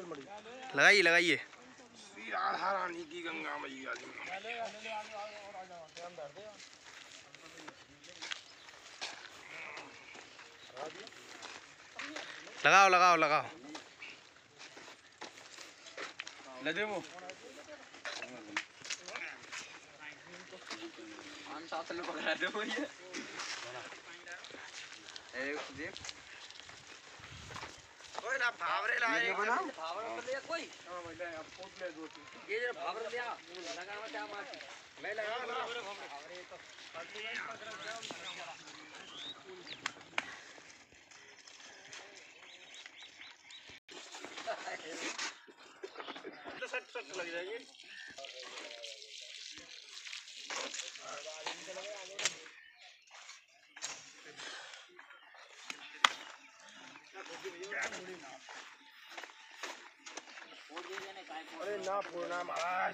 लगाइए लगाइए। राधा रानी की गंगा मैया लगाओ लगाओ लगाओ। लगे वो। हम साथ में पकड़ा दे ये। देख। ना फावरे लाए बना। भावर कर लिया कोई। ये जरा भावर लिया लगा में क्या मार मैं लगा तो सट सट लग जाएगी। ના ફોડ ના મારા